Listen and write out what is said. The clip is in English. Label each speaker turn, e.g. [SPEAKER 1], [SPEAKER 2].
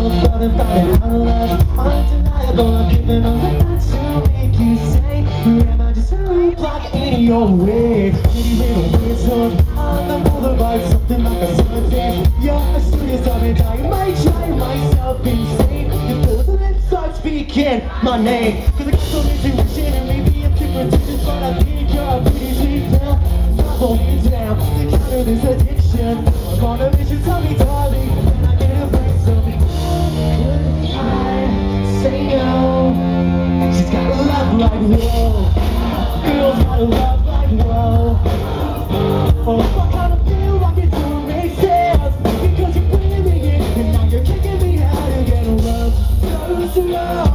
[SPEAKER 1] those butterflies on the love, Undeniable, I'm giving all the thoughts to make you say Who am I just a block in your way? Pretty little wizard on the boulevard Something like a summer day You're a serious I'm and I might drive myself insane Before the lips start speaking my name Cause I got so busy wishing and maybe I'm too pretentious But I think you're a pretty sweet girl Stop holding me down to counter this addiction I'm on a like whoa Feels my love like whoa Oh, I kinda feel like it don't make Because you're And now you're kicking me out Love.